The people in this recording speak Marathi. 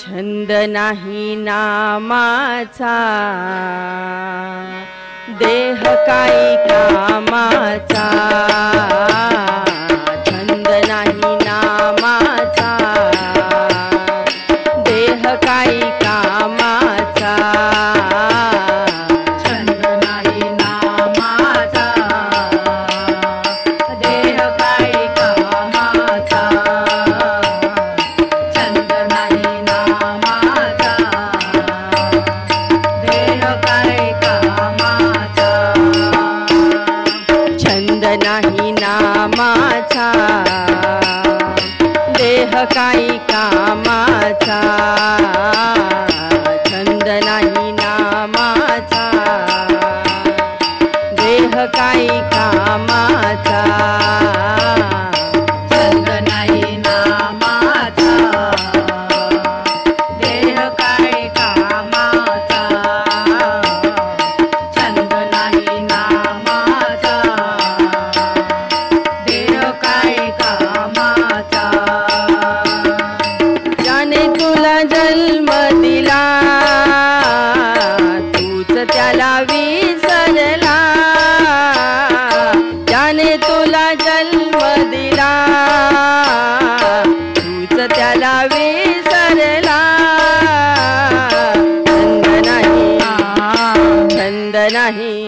छंद नाही नामाचा देह काही कामाचा. देह काही कामाचा नहीं